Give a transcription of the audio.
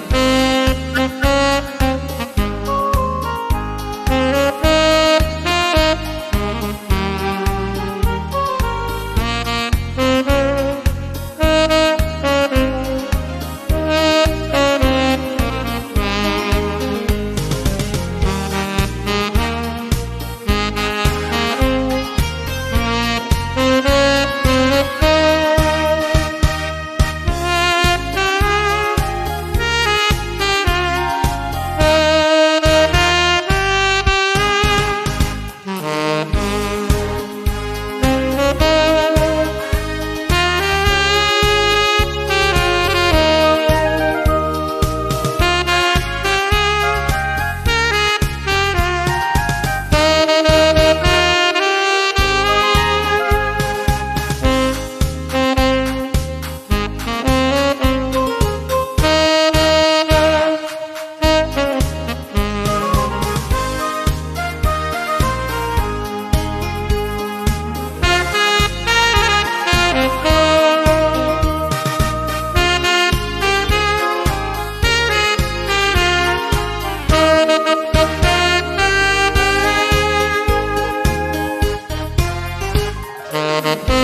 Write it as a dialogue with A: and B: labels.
A: Música Música